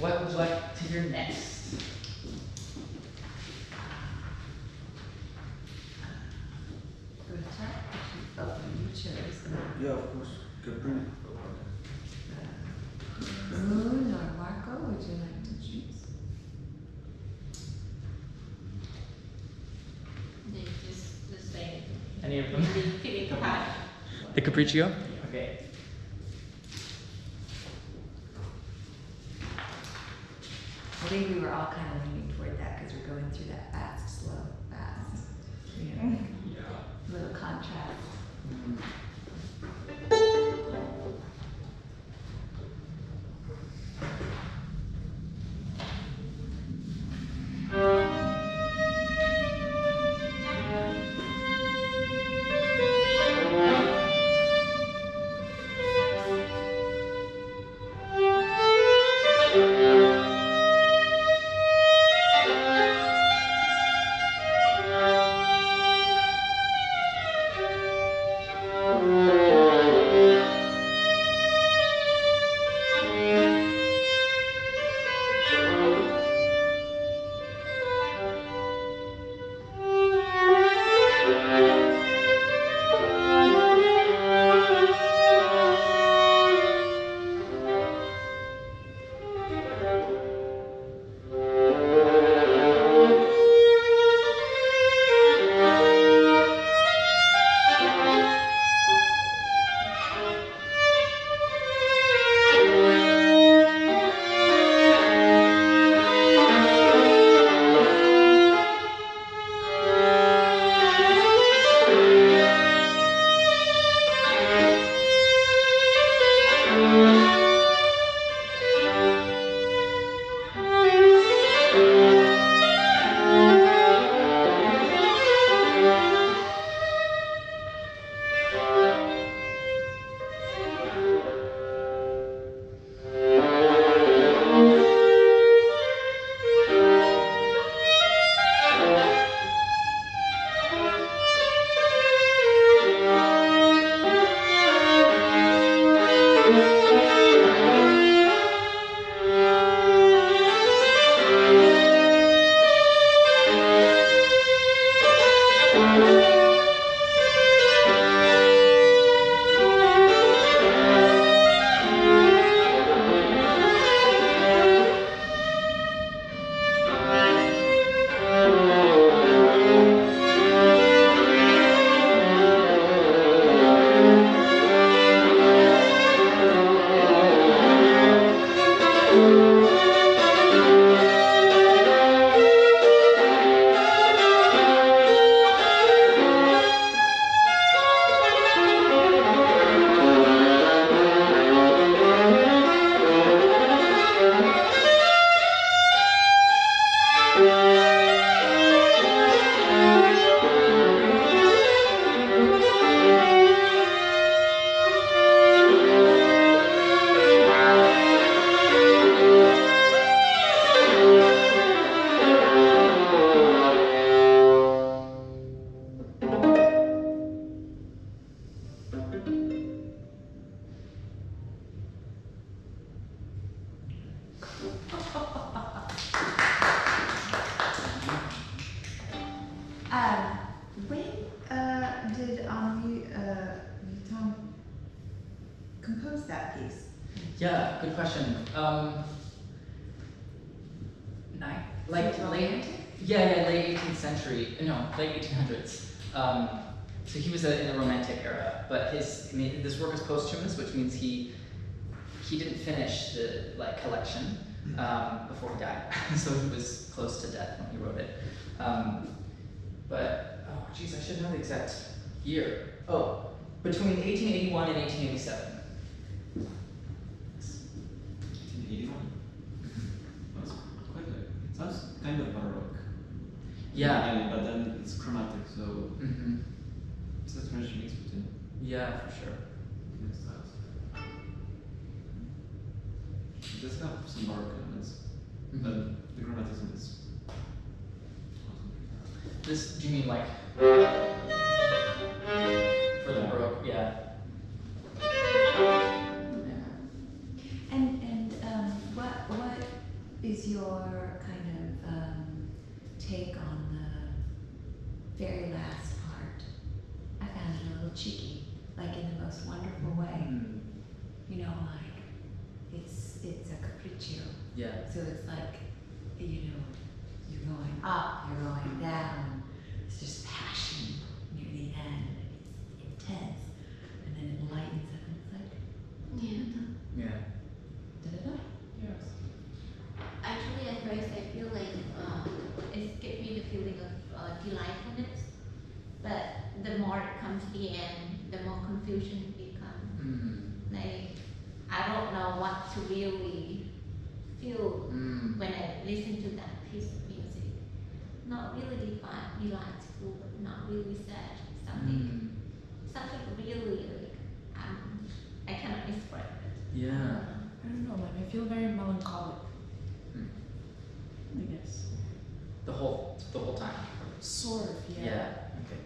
what would you like to hear next? Go to top, oh, you chose. Yeah, of course. Capri. Moon or Marco, would you like to choose? They just the same. Any of them? Pick a. The Capriccio? Okay. Think we were all kind of compose that piece? Yeah, good question. Um, nine, like So late, romantic? yeah, yeah, late 18th century, no, late 1800s. Um, so he was a, in the Romantic era, but his, I mean, this work is posthumous, which means he he didn't finish the like collection um, before he died, so he was close to death when he wrote it. Um, but oh, geez, I should know the exact year. Oh, between 1881 and 1887. but then it's chromatic, so mm-hmm. it's a strange mix between. Yeah, for sure. Different. It does have some baroque elements, mm-hmm. but the chromatism is. This, do you mean like for the baroque? Yeah. And and um, what what is your kind of um, take on very last part, I found it a little cheeky, like in the most wonderful way. Mm. You know, like it's it's a capriccio. Yeah. So it's like you know, you're going up, ah. you're going down. It's just passion near the end. It's intense, and then it lightens up. and It's like yeah. Yeah. Da da da. Yes. Actually, at first I feel like uh, it's it me the feeling of uh, delightfulness, but the more it comes to the end, the more confusion it becomes. Mm. Like I don't know what to really feel Mm. when I listen to that piece of music. Not really defi- delightful, but not really sad. Something, Mm. something really like um, I cannot describe it. Yeah. I don't know, like I feel very melancholic. Mm. I guess. The whole the whole time. Sort of, yeah. Yeah. Okay.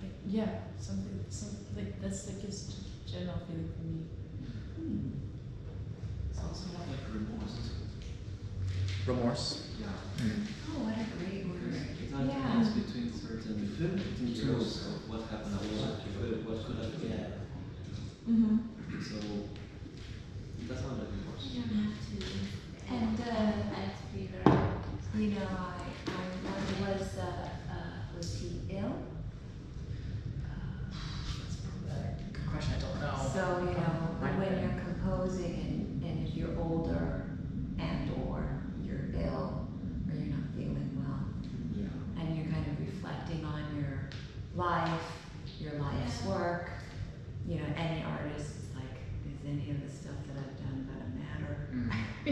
Like, yeah, something, some like that's like just general feeling for me. Hmm. Sounds somewhat like remorse. Remorse. Yeah. Mm. Oh, what a great word. It's a Yeah. dance between certain details of what happened what could have been. Yeah. Mm-hmm. So that's not like remorse. You don't have to. And, uh, I have to be very. You know, I, I wonder, was, uh, uh, was he ill? Uh, That's probably a good question. I don't know. So, you know, Might when you're composing and, and if you're older and or you're ill or you're not feeling well Yeah. and you're kind of reflecting on your life, your life's Yeah. work, you know, any artist is like, is any of the stuff that I've done gonna matter? Mm.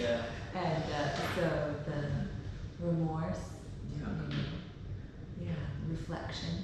Yeah. And uh, so the remorse, you Yeah. know, yeah, reflection.